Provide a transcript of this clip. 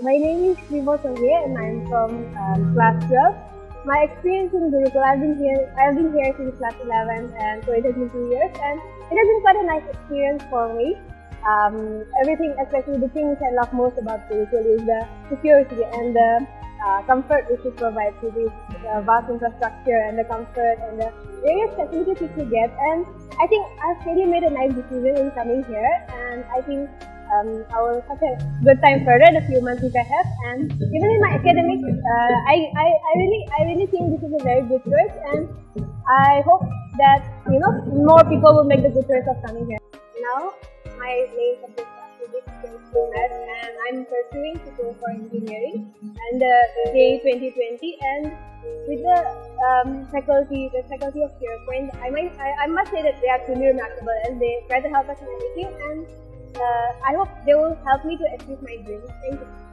Vivotsana and I'm from um, class 12. My experience in Gurukul, I've been here, I've been here since class 11 and so it has been two years and it has been quite a nice experience for me. Um, everything, especially the things I love most about Gurukul is the security and the uh, comfort which it provides to this uh, vast infrastructure and the comfort and the various facilities which you get. And I think I've really made a nice decision in coming here and I think um, I have a good time further the few months which I have. And even in my academics, uh, I, I, I really I really think this is a very good choice, and I hope that you know more people will make the good choice of coming here. Now, my main subject is math, and I'm pursuing to go for engineering and uh, JEE 2020 and with the um, faculty, the faculty of Point, I might, I, I must say that they are truly remarkable and they try to help us in everything and uh, I hope they will help me to achieve my dreams. Thank you.